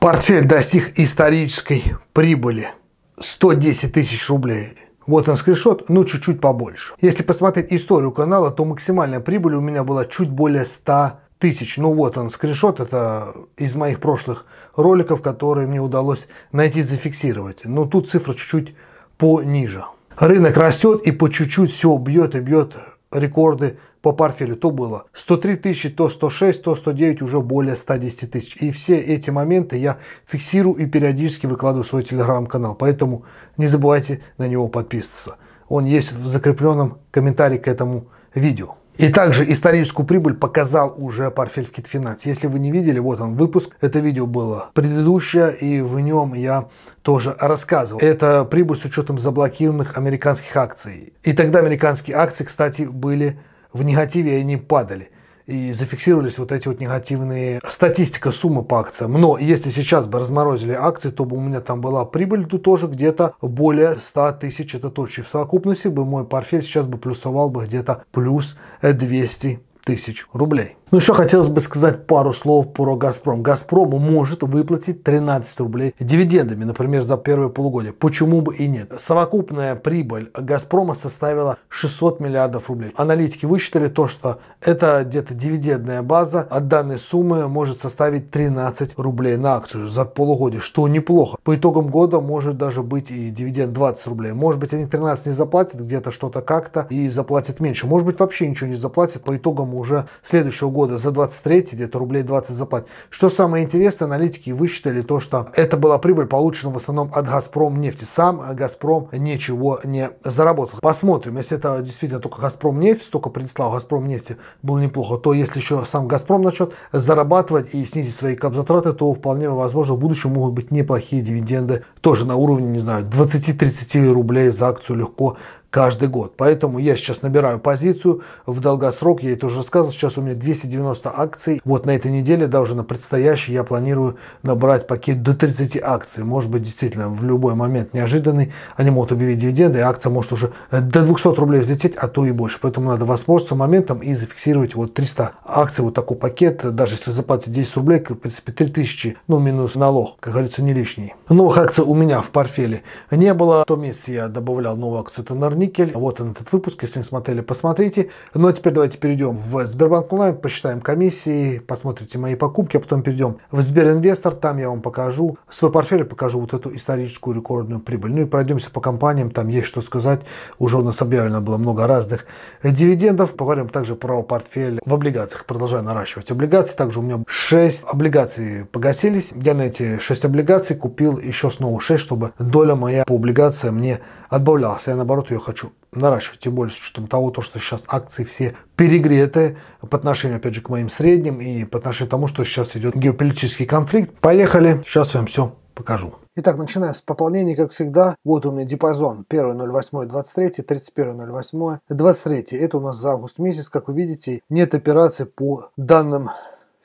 Портфель достиг исторической прибыли 110 тысяч рублей. Вот он скриншот, ну чуть-чуть побольше. Если посмотреть историю канала, то максимальная прибыль у меня была чуть более 100 тысяч. Ну вот он скриншот, это из моих прошлых роликов, которые мне удалось найти, зафиксировать. Но тут цифра чуть-чуть пониже. Рынок растет и по чуть-чуть все бьет и бьет рекорды по портфелю. То было 103 тысячи, то 106, то 109, уже более 110 тысяч. И все эти моменты я фиксирую и периодически выкладываю в свой телеграм-канал. Поэтому не забывайте на него подписываться. Он есть в закрепленном комментарии к этому видео. И также историческую прибыль показал уже портфель в Китфинансе. Если вы не видели, вот он выпуск. Это видео было предыдущее, и в нем я тоже рассказывал. Это прибыль с учетом заблокированных американских акций. И тогда американские акции, кстати, были в негативе, и они падали и зафиксировались вот эти вот негативные статистика суммы по акциям. Но если сейчас бы разморозили акции, то бы у меня там была прибыль тут тоже где-то более 100 тысяч, это точно. В совокупности бы мой портфель сейчас бы плюсовал бы где-то плюс 200 тысяч рублей. Ну еще хотелось бы сказать пару слов про «Газпром». «Газпром» может выплатить 13 рублей дивидендами, например, за первое полугодие. Почему бы и нет? Совокупная прибыль «Газпрома» составила 600 миллиардов рублей. Аналитики высчитали то, что это где-то дивидендная база от данной суммы может составить 13 рублей на акцию за полугодие, что неплохо. По итогам года может даже быть и дивиденд 20 рублей. Может быть они 13 не заплатят, где-то что-то как-то и заплатят меньше. Может быть вообще ничего не заплатят. По итогам уже следующего года года за 23 где-то рублей 20 заплатит. Что самое интересное, аналитики высчитали то, что это была прибыль, получена в основном от Газпром нефти. Сам Газпром ничего не заработал. Посмотрим, если это действительно только Газпром нефть, столько прислал Газпром нефти, было неплохо, то если еще сам Газпром начнет зарабатывать и снизить свои капзатраты, то вполне возможно в будущем могут быть неплохие дивиденды тоже на уровне, не знаю, 20-30 рублей за акцию легко каждый год. Поэтому я сейчас набираю позицию в долгосрок. Я это уже рассказывал. Сейчас у меня 290 акций. Вот на этой неделе, да, уже на предстоящей, я планирую набрать пакет до 30 акций. Может быть, действительно, в любой момент неожиданный. Они могут объявить дивиденды, и акция может уже до 200 рублей взлететь, а то и больше. Поэтому надо воспользоваться моментом и зафиксировать вот 300 акций, вот такой пакет. Даже если заплатить 10 рублей, в принципе, 3000, ну, минус налог, как говорится, не лишний. Новых акций у меня в портфеле не было. В том месяце я добавлял новую акцию Тонар никель. Вот он этот выпуск, если не смотрели, посмотрите. Ну а теперь давайте перейдем в Сбербанк онлайн, посчитаем комиссии, посмотрите мои покупки, а потом перейдем в Сберинвестор, там я вам покажу свой портфель, покажу вот эту историческую рекордную прибыль. Ну и пройдемся по компаниям, там есть что сказать, уже у нас объявлено было много разных дивидендов. Поговорим также про портфель в облигациях, продолжаю наращивать облигации. Также у меня 6 облигаций погасились. Я на эти 6 облигаций купил еще снова 6, чтобы доля моя по облигациям не отбавлялась. Я наоборот ее хочу наращивать, тем более с учетом того, то, что сейчас акции все перегреты по отношению, опять же, к моим средним и по отношению к тому, что сейчас идет геополитический конфликт. Поехали, сейчас вам все покажу. Итак, начинаем с пополнения, как всегда. Вот у меня диапазон 1.08.23, 31.08, 23. Это у нас за август месяц, как вы видите, нет операций по данным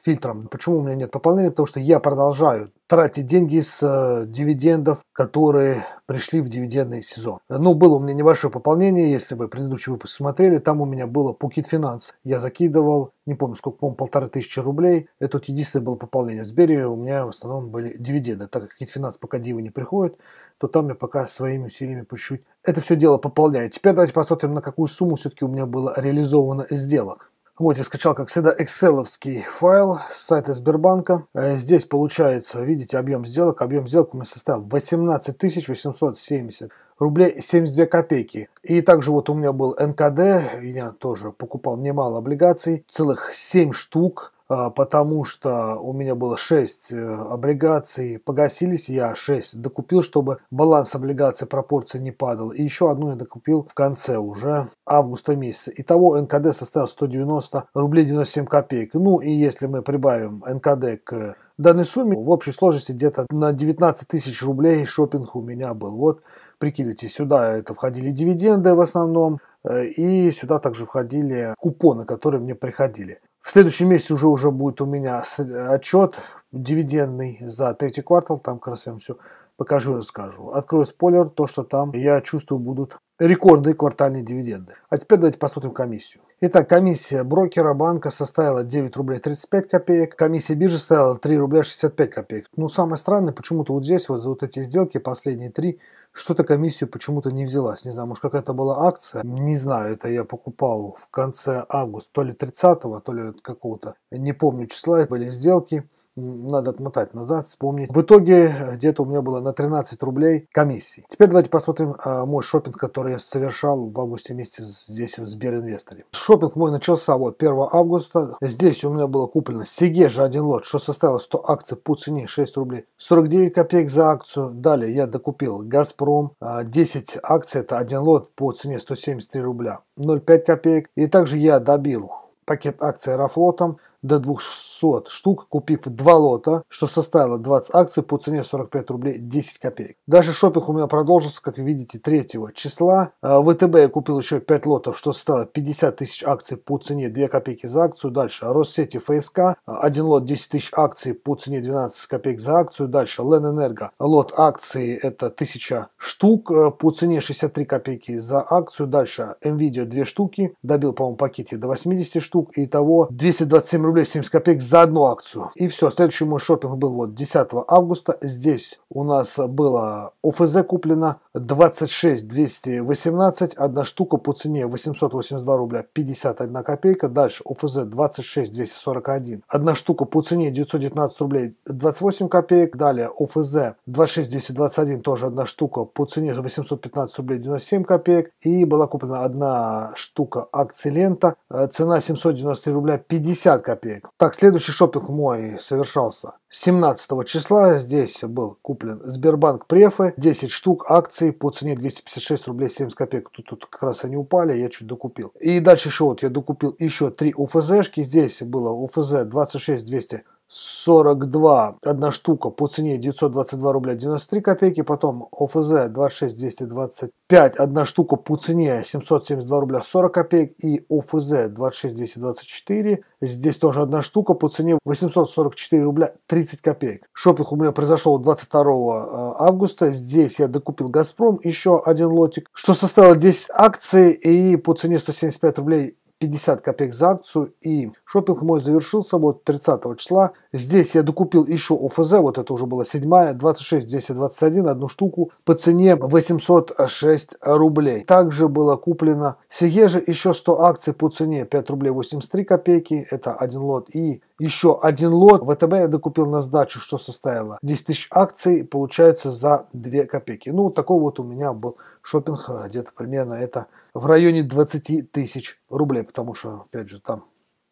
фильтром. Почему у меня нет пополнения? Потому что я продолжаю тратить деньги с э, дивидендов, которые пришли в дивидендный сезон. Ну, было у меня небольшое пополнение, если вы предыдущий выпуск смотрели, там у меня было Пукит Финанс. Я закидывал, не помню сколько, по-моему, полторы тысячи рублей. Это вот единственное было пополнение. В Сбере у меня в основном были дивиденды. Так как Кит Финанс пока дивы не приходят, то там я пока своими усилиями по чуть это все дело пополняю. Теперь давайте посмотрим, на какую сумму все-таки у меня было реализовано сделок. Вот я скачал, как всегда, экселовский файл с сайта Сбербанка. Э, здесь получается, видите, объем сделок. Объем сделок у меня составил 18 870 рублей 72 копейки. И также вот у меня был НКД, я тоже покупал немало облигаций, целых 7 штук. А, потому что у меня было 6 э, облигаций, погасились, я 6 докупил, чтобы баланс облигаций пропорции не падал. И еще одну я докупил в конце уже августа месяца. Итого НКД составил 190 рублей 97 копеек. Ну и если мы прибавим НКД к данной сумме, в общей сложности где-то на 19 тысяч рублей шопинг у меня был. Вот, прикидывайте, сюда это входили дивиденды в основном, э, и сюда также входили купоны, которые мне приходили. В следующем месяце уже, уже будет у меня отчет дивидендный за третий квартал, там как раз я вам все покажу и расскажу. Открою спойлер, то, что там, я чувствую, будут рекордные квартальные дивиденды. А теперь давайте посмотрим комиссию. Итак, комиссия брокера банка составила 9 рублей 35 копеек, комиссия биржи составила 3 рубля 65 копеек. Ну, самое странное, почему-то вот здесь вот за вот эти сделки, последние три, что-то комиссию почему-то не взялась. Не знаю, может какая-то была акция, не знаю, это я покупал в конце августа, то ли 30 то ли какого-то, не помню числа, были сделки надо отмотать назад, вспомнить. В итоге э, где-то у меня было на 13 рублей комиссии. Теперь давайте посмотрим э, мой шопинг, который я совершал в августе месяце здесь в Сберинвесторе. Шопинг мой начался вот 1 августа. Здесь у меня было куплено Сигежа один лот, что составило 100 акций по цене 6 рублей 49 копеек за акцию. Далее я докупил Газпром 10 э, акций, это один лот по цене 173 рубля 0,5 копеек. И также я добил пакет акций Аэрофлотом до 200 штук, купив два лота, что составило 20 акций по цене 45 рублей 10 копеек. Дальше шопинг у меня продолжился, как видите, 3 числа. А, в ВТБ я купил еще 5 лотов, что составило 50 тысяч акций по цене 2 копейки за акцию. Дальше Россети ФСК, один лот 10 тысяч акций по цене 12 копеек за акцию. Дальше Ленэнерго, лот акций это 1000 штук э, по цене 63 копейки за акцию. Дальше Nvidia 2 штуки, добил, по-моему, пакете до 80 штук. Итого 227 рублей рублей 70 копеек за одну акцию. И все, следующий мой шопинг был вот 10 августа. Здесь у нас было ОФЗ куплено 26 218, одна штука по цене 882 рубля 51 копейка. Дальше ОФЗ 26 241, одна штука по цене 919 рублей 28 копеек. Далее ОФЗ 26 221, тоже одна штука по цене 815 рублей 97 копеек. И была куплена одна штука акции лента, цена 793 рубля 50 копеек копеек. Так, следующий шопинг мой совершался 17 числа. Здесь был куплен Сбербанк Префы, 10 штук акций по цене 256 рублей 70 копеек. Тут, тут как раз они упали, я чуть докупил. И дальше еще вот я докупил еще 3 УФЗшки. Здесь было УФЗ 26 200 42 одна штука по цене 922 рубля 93 копейки, потом ОФЗ 26 225 одна штука по цене 772 рубля 40 копеек и ОФЗ 26 224 здесь тоже одна штука по цене 844 рубля 30 копеек. Шопинг у меня произошел 22 э, августа, здесь я докупил Газпром еще один лотик, что составило 10 акций и по цене 175 рублей 50 копеек за акцию. И шопинг мой завершился вот 30 числа. Здесь я докупил еще ОФЗ, вот это уже была седьмая, 26 221, одну штуку по цене 806 рублей. Также было куплено Сигежа еще 100 акций по цене 5 рублей 83 копейки. Это один лот. И еще один лот. ВТБ я докупил на сдачу, что составило 10 тысяч акций, получается за 2 копейки. Ну, такой вот у меня был шопинг, где-то примерно это в районе 20 тысяч рублей, потому что, опять же, там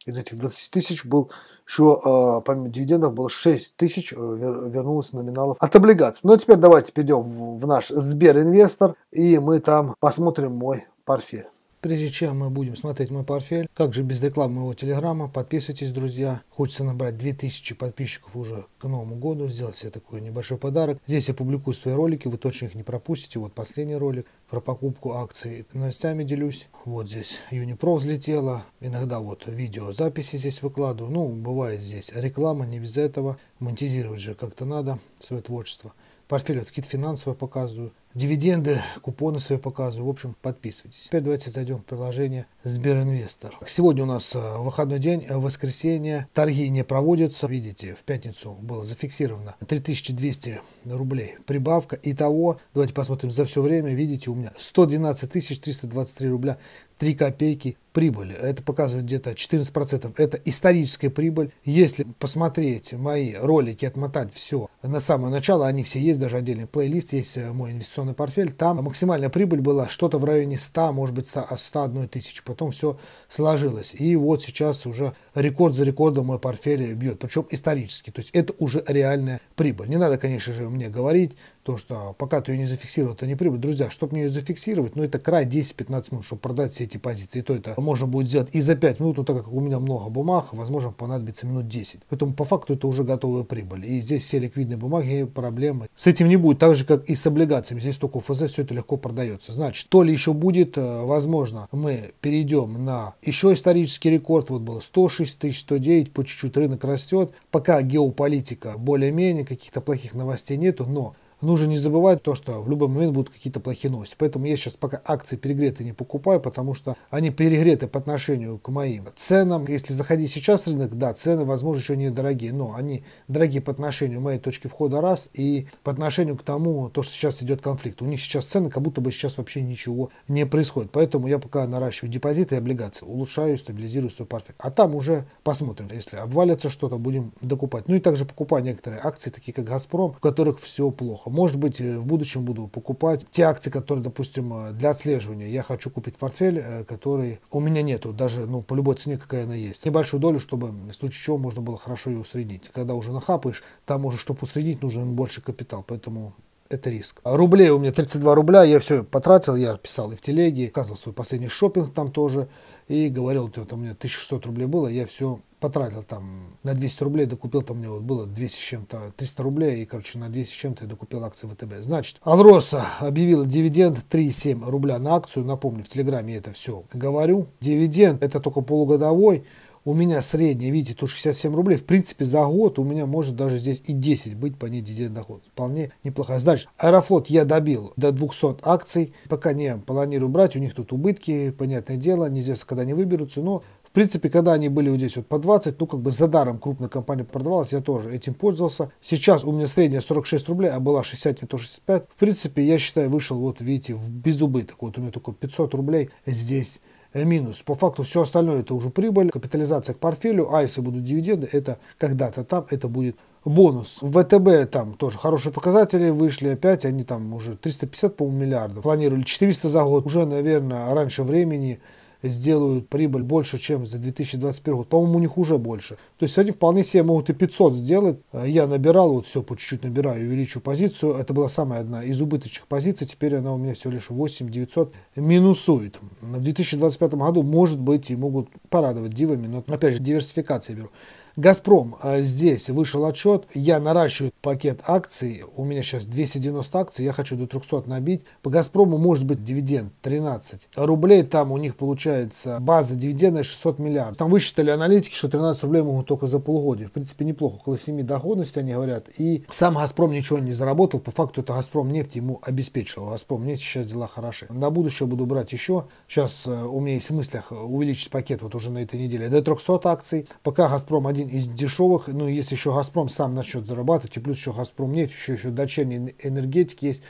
из этих 20 тысяч был еще, э, помимо дивидендов, было 6 тысяч, э, вернулось номиналов от облигаций. Ну, а теперь давайте перейдем в наш Сберинвестор, и мы там посмотрим мой портфель. Прежде чем мы будем смотреть мой портфель, как же без рекламы моего телеграма, подписывайтесь, друзья. Хочется набрать 2000 подписчиков уже к Новому году, сделать себе такой небольшой подарок. Здесь я публикую свои ролики, вы точно их не пропустите. Вот последний ролик про покупку акций. Новостями делюсь. Вот здесь Юнипро взлетела. Иногда вот видео записи здесь выкладываю. Ну, бывает здесь реклама, не без этого. Монетизировать же как-то надо свое творчество. Портфель от Кит финансово показываю дивиденды, купоны свои показываю. В общем, подписывайтесь. Теперь давайте зайдем в приложение Сберинвестор. Сегодня у нас э, выходной день, э, воскресенье. Торги не проводятся. Видите, в пятницу было зафиксировано 3200 рублей прибавка. Итого, давайте посмотрим за все время. Видите, у меня 112 323 рубля 3 копейки прибыли. Это показывает где-то 14%. Это историческая прибыль. Если посмотреть мои ролики, отмотать все на самое начало, они все есть, даже отдельный плейлист, есть э, мой инвестиционный портфель. Там максимальная прибыль была что-то в районе 100, может быть 101 тысячи. Потом все сложилось. И вот сейчас уже рекорд за рекордом мой портфель бьет. Причем исторически. То есть это уже реальная прибыль. Не надо, конечно же, мне говорить, то, что пока ты ее не зафиксировал, это не прибыль. Друзья, чтобы мне ее зафиксировать, ну это край 10-15 минут, чтобы продать все эти позиции. И то это можно будет сделать и за 5 минут, но так как у меня много бумаг, возможно, понадобится минут 10. Поэтому по факту это уже готовая прибыль. И здесь все ликвидные бумаги, проблемы. С этим не будет, так же, как и с облигациями. Здесь только ФЗ все это легко продается. Значит, то ли еще будет, э, возможно, мы перейдем на еще исторический рекорд. Вот было 106 тысяч, 109, по чуть-чуть рынок растет. Пока геополитика более-менее, каких-то плохих новостей нету, но нужно не забывать то, что в любой момент будут какие-то плохие новости. Поэтому я сейчас пока акции перегреты не покупаю, потому что они перегреты по отношению к моим ценам. Если заходить сейчас в рынок, да, цены, возможно, еще не дорогие, но они дорогие по отношению к моей точке входа раз и по отношению к тому, то, что сейчас идет конфликт. У них сейчас цены, как будто бы сейчас вообще ничего не происходит. Поэтому я пока наращиваю депозиты и облигации, улучшаю, стабилизирую свой портфель. А там уже посмотрим. Если обвалится что-то, будем докупать. Ну и также покупаю некоторые акции, такие как Газпром, у которых все плохо. Может быть, э, в будущем буду покупать те акции, которые, допустим, э, для отслеживания. Я хочу купить портфель, э, который у меня нету, даже ну, по любой цене, какая она есть. Небольшую долю, чтобы в случае чего можно было хорошо ее усреднить. Когда уже нахапаешь, там уже, чтобы усреднить, нужен больше капитал. Поэтому это риск. Рублей у меня 32 рубля, я все потратил, я писал и в телеге, показывал свой последний шопинг там тоже, и говорил, вот у меня 1600 рублей было, я все потратил там на 200 рублей, докупил, там у меня вот было 200 с чем-то, 300 рублей, и, короче, на 200 с чем-то я докупил акции ВТБ. Значит, Алроса объявила дивиденд 3,7 рубля на акцию, напомню, в Телеграме это все говорю. Дивиденд это только полугодовой, у меня средний, видите, тут 67 рублей. В принципе, за год у меня может даже здесь и 10 быть по ней дивиденд доход. Вполне неплохо. Значит, Аэрофлот я добил до 200 акций. Пока не планирую брать, у них тут убытки, понятное дело, неизвестно, когда они выберутся, но в принципе, когда они были вот здесь вот по 20, ну как бы за даром крупная компания продавалась, я тоже этим пользовался. Сейчас у меня средняя 46 рублей, а была 60, не то 65. В принципе, я считаю, вышел вот видите в безубыток. Вот у меня только 500 рублей здесь минус. По факту все остальное это уже прибыль, капитализация к портфелю, а если будут дивиденды, это когда-то там, это будет бонус. В ВТБ там тоже хорошие показатели вышли, опять они там уже 350, по миллиардов. Планировали 400 за год, уже, наверное, раньше времени сделают прибыль больше, чем за 2021 год. По-моему, у них уже больше. То есть они вполне себе могут и 500 сделать. Я набирал, вот все по чуть-чуть набираю, увеличу позицию. Это была самая одна из убыточных позиций. Теперь она у меня всего лишь 8 900 минусует. В 2025 году, может быть, и могут порадовать дивами, но опять же, диверсификация беру. Газпром а, здесь вышел отчет, я наращиваю пакет акций, у меня сейчас 290 акций, я хочу до 300 набить. По Газпрому может быть дивиденд 13 рублей, там у них получается база дивиденда 600 миллиардов. Там высчитали аналитики, что 13 рублей могут только за полгода. В принципе неплохо, около 7 доходности они говорят. И сам Газпром ничего не заработал, по факту это Газпром нефть ему обеспечил. Газпром нефть сейчас дела хороши. На будущее буду брать еще. Сейчас э, у меня есть в мыслях увеличить пакет вот уже на этой неделе до 300 акций. Пока Газпром один из дешевых, ну, если еще Газпром сам начнет зарабатывать, и плюс еще Газпром нефть, еще, еще дочерние энергетики есть,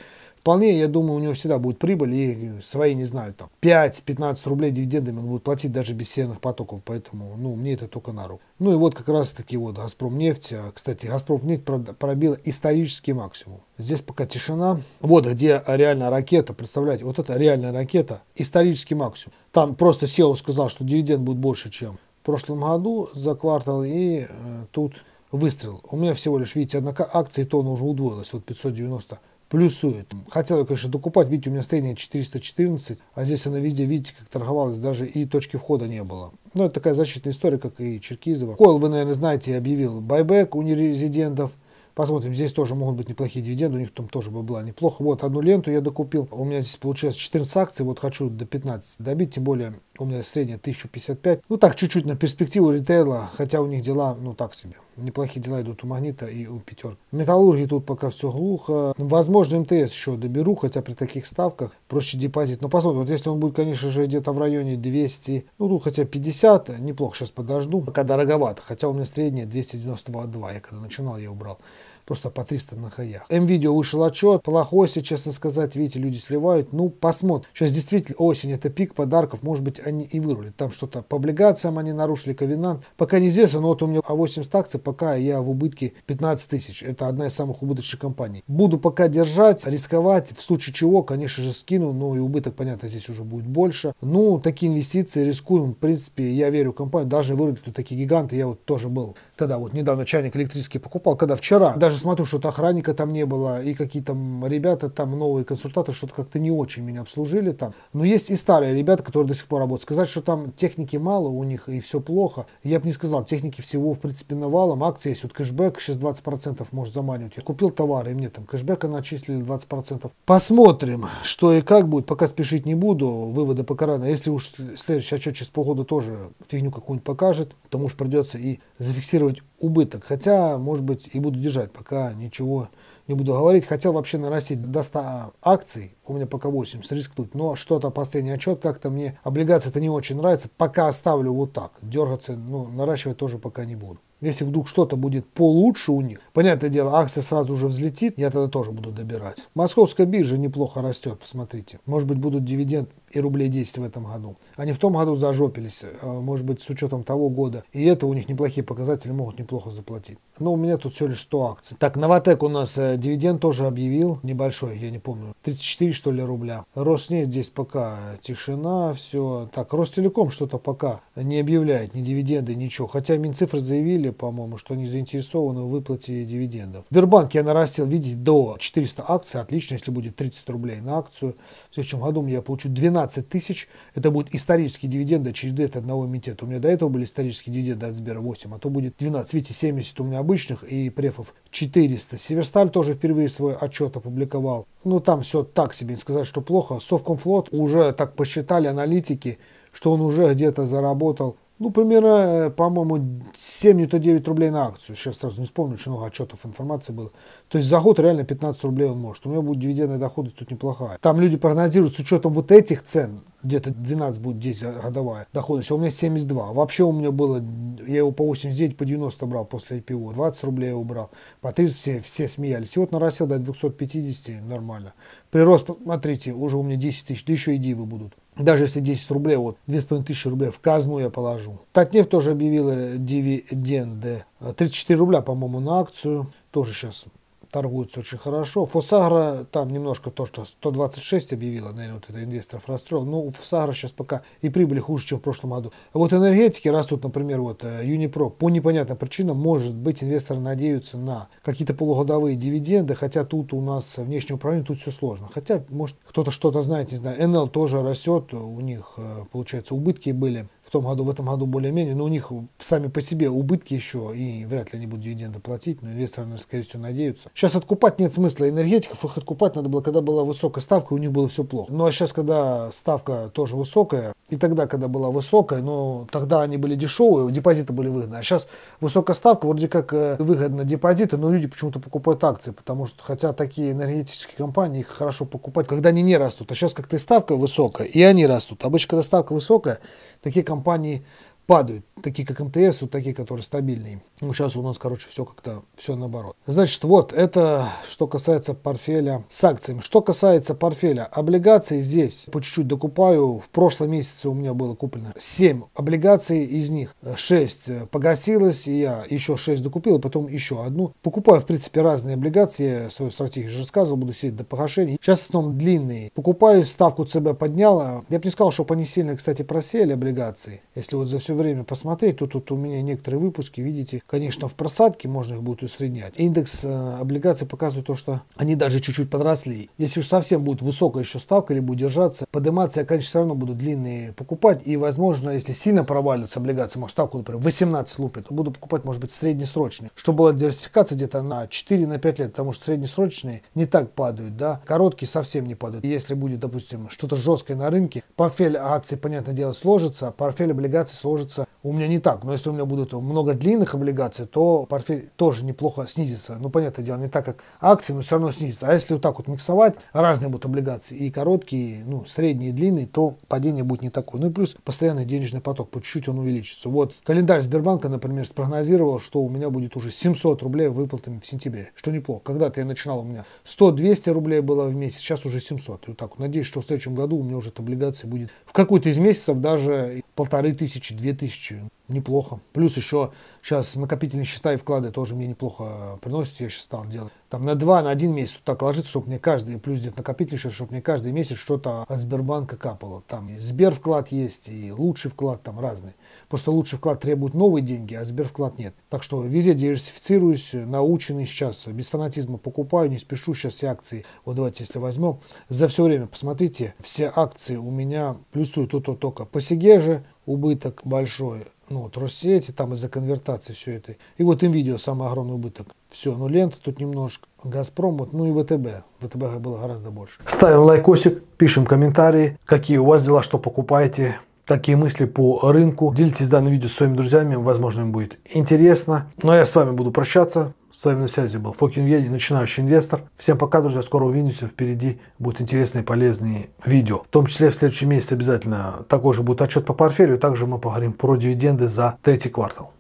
Вполне, я думаю, у него всегда будет прибыль и свои, не знаю, там 5-15 рублей дивидендами он будет платить даже без северных потоков, поэтому, ну, мне это только на руку. Ну и вот как раз таки вот Газпром нефть, а, кстати, Газпром нефть пробила исторический максимум. Здесь пока тишина. Вот где реальная ракета, представляете, вот это реальная ракета, исторический максимум. Там просто SEO сказал, что дивиденд будет больше, чем прошлом году за квартал, и э, тут выстрел. У меня всего лишь, видите, одна акция, и то она уже удвоилась, вот 590 плюсует. Хотел я, конечно, докупать, видите, у меня средняя 414, а здесь она везде, видите, как торговалась, даже и точки входа не было. Ну, это такая защитная история, как и Черкизова. Койл, вы, наверное, знаете, объявил байбек у нерезидентов. Посмотрим, здесь тоже могут быть неплохие дивиденды, у них там тоже бы было неплохо. Вот одну ленту я докупил, у меня здесь получается 14 акций, вот хочу до 15 добить, тем более меня средняя 1055. Ну так, чуть-чуть на перспективу ритейла, хотя у них дела, ну так себе. Неплохие дела идут у Магнита и у Пятерки. Металлургии тут пока все глухо. Возможно, МТС еще доберу, хотя при таких ставках проще депозит. Но посмотрим, вот если он будет, конечно же, где-то в районе 200, ну тут хотя 50, неплохо, сейчас подожду. Пока дороговато, хотя у меня средняя 292, я когда начинал, я убрал просто по 300 на хаях. М-видео вышел отчет, плохой, честно сказать, видите, люди сливают. Ну, посмотрим. Сейчас действительно осень, это пик подарков, может быть, они и вырулят. Там что-то по облигациям они нарушили, ковенант. Пока неизвестно, но вот у меня 80 акций, пока я в убытке 15 тысяч. Это одна из самых убыточных компаний. Буду пока держать, рисковать, в случае чего, конечно же, скину, но и убыток, понятно, здесь уже будет больше. Ну, такие инвестиции рискуем. В принципе, я верю в компанию, даже вырулят тут такие гиганты. Я вот тоже был, когда вот недавно чайник электрический покупал, когда вчера, даже даже смотрю, что-то охранника там не было, и какие-то ребята там, новые консультанты, что-то как-то не очень меня обслужили там. Но есть и старые ребята, которые до сих пор работают. Сказать, что там техники мало у них и все плохо, я бы не сказал. Техники всего, в принципе, навалом. Акции есть, вот кэшбэк сейчас 20% может заманивать. Я купил товар, и мне там кэшбэка начислили 20%. Посмотрим, что и как будет. Пока спешить не буду. Выводы пока рано. Если уж следующий отчет через полгода тоже фигню какую-нибудь покажет, то может придется и зафиксировать убыток. Хотя, может быть, и буду держать, пока ничего не буду говорить. Хотел вообще нарастить до 100 акций, у меня пока 80 рискнуть, но что-то последний отчет как-то мне, облигации это не очень нравится, пока оставлю вот так, дергаться, ну, наращивать тоже пока не буду. Если вдруг что-то будет получше у них, понятное дело, акция сразу же взлетит, я тогда тоже буду добирать. Московская биржа неплохо растет, посмотрите. Может быть, будут дивиденд и рублей 10 в этом году. Они в том году зажопились, а, может быть, с учетом того года. И это у них неплохие показатели, могут неплохо заплатить. Но у меня тут всего лишь 100 акций. Так, Новотек у нас э, дивиденд тоже объявил, небольшой, я не помню, 34 что ли рубля. Роснефть здесь пока тишина, все. Так, Ростелеком что-то пока не объявляет, ни дивиденды, ничего. Хотя Минцифры заявили, по-моему, что они заинтересованы в выплате дивидендов. Сбербанк я нарастил, видите, до 400 акций. Отлично, если будет 30 рублей на акцию. В следующем году я получу 12 тысяч. Это будет исторический дивиденд от череды от одного эмитента. У меня до этого были исторические дивиденды от Сбера 8, а то будет 12. Видите, 70 у меня обычных и префов 400. Северсталь тоже впервые свой отчет опубликовал. Ну, там все так себе, не сказать, что плохо. Совкомфлот уже так посчитали аналитики, что он уже где-то заработал ну, примерно, э, по-моему, 7 не то 9 рублей на акцию. Сейчас сразу не вспомню, очень много отчетов информации было. То есть за год реально 15 рублей он может. У меня будет дивидендная доходность тут неплохая. Там люди прогнозируют с учетом вот этих цен, где-то 12 будет 10 годовая доходность, а у меня 72. Вообще у меня было, я его по 89, по 90 брал после IPO, 20 рублей я убрал, по 30 все, все смеялись. И вот нарастил до 250, нормально. Прирост, смотрите, уже у меня 10 тысяч, да еще и дивы будут. Даже если 10 рублей, вот 2500 рублей в казну я положу. Татнефть тоже объявила дивиденды. 34 рубля, по-моему, на акцию. Тоже сейчас торгуются очень хорошо. Фосагра там немножко то, что 126 объявила, наверное, вот это инвесторов расстроил. Но у Фосагра сейчас пока и прибыли хуже, чем в прошлом году. А вот энергетики растут, например, вот э, Юнипро. По непонятным причинам, может быть, инвесторы надеются на какие-то полугодовые дивиденды, хотя тут у нас внешнее управление, тут все сложно. Хотя, может, кто-то что-то знает, не знаю. НЛ тоже растет, у них, э, получается, убытки были в том году, в этом году более-менее, но у них сами по себе убытки еще, и вряд ли они будут дивиденды платить, но инвесторы, скорее всего, надеются. Сейчас откупать нет смысла энергетиков, их откупать надо было, когда была высокая ставка, у них было все плохо. Ну а сейчас, когда ставка тоже высокая, и тогда, когда была высокая, но тогда они были дешевые, депозиты были выгодны, а сейчас высокая ставка, вроде как э, выгодно депозиты, но люди почему-то покупают акции, потому что, хотя такие энергетические компании, их хорошо покупать, когда они не растут, а сейчас как-то ставка высокая, и они растут. Обычно, когда ставка высокая, такие компании падают, такие как МТС, вот такие, которые стабильные. Ну, сейчас у нас, короче, все как-то, все наоборот. Значит, вот, это что касается портфеля с акциями. Что касается портфеля облигаций, здесь по чуть-чуть докупаю. В прошлом месяце у меня было куплено 7 облигаций, из них 6 погасилось, и я еще 6 докупил, и потом еще одну. Покупаю, в принципе, разные облигации, я свою стратегию уже рассказывал, буду сидеть до погашения. Сейчас в основном длинные. Покупаю, ставку ЦБ подняла. Я бы не сказал, что они сильно, кстати, просели облигации. Если вот за все время посмотреть, то тут у меня некоторые выпуски, видите, конечно, в просадке можно их будет усреднять. Индекс э, облигаций показывает то, что они даже чуть-чуть подросли. Если уж совсем будет высокая еще ставка или будет держаться, подниматься я, конечно, все равно буду длинные покупать. И, возможно, если сильно проваливаются облигации, может, ставку, например, 18 лупит, то буду покупать, может быть, среднесрочные. Чтобы была диверсификация где-то на 4-5 лет, потому что среднесрочные не так падают, да, короткие совсем не падают. Если будет, допустим, что-то жесткое на рынке, портфель акций, понятное дело, сложится, а портфель облигаций сложится у меня не так. Но если у меня будут много длинных облигаций, то портфель тоже неплохо снизится. Ну, понятное дело, не так, как акции, но все равно снизится. А если вот так вот миксовать, разные будут облигации, и короткие, ну, средние, и длинные, то падение будет не такое. Ну и плюс постоянный денежный поток, по чуть-чуть он увеличится. Вот календарь Сбербанка, например, спрогнозировал, что у меня будет уже 700 рублей выплатами в сентябре, что неплохо. Когда-то я начинал, у меня 100-200 рублей было в месяц, сейчас уже 700. И вот так вот, надеюсь, что в следующем году у меня уже от облигаций будет в какой-то из месяцев даже полторы тысячи, две 2000 неплохо. Плюс еще сейчас накопительные счета и вклады тоже мне неплохо приносят, я сейчас стал делать. Там на два, на один месяц так ложится, чтобы мне каждый, плюс где-то накопительный счет, чтобы мне каждый месяц что-то от Сбербанка капало. Там и Сбер вклад есть, и лучший вклад там разный. Просто лучший вклад требует новые деньги, а Сбер вклад нет. Так что везде диверсифицируюсь, наученный сейчас, без фанатизма покупаю, не спешу сейчас все акции. Вот давайте, если возьмем, за все время, посмотрите, все акции у меня плюсуют то-то только. По Сигеже убыток большой, ну, вот Россети, там из-за конвертации все это. И вот им видео самый огромный убыток. Все, ну лента тут немножко, Газпром, вот, ну и ВТБ. ВТБ было гораздо больше. Ставим лайкосик, пишем комментарии, какие у вас дела, что покупаете, какие мысли по рынку. Делитесь данным видео с своими друзьями, возможно им будет интересно. Ну а я с вами буду прощаться. С вами на связи был Фокин Веди, начинающий инвестор. Всем пока, друзья, скоро увидимся. Впереди будут интересные и полезные видео. В том числе в следующем месяце обязательно такой же будет отчет по портфелю. Также мы поговорим про дивиденды за третий квартал.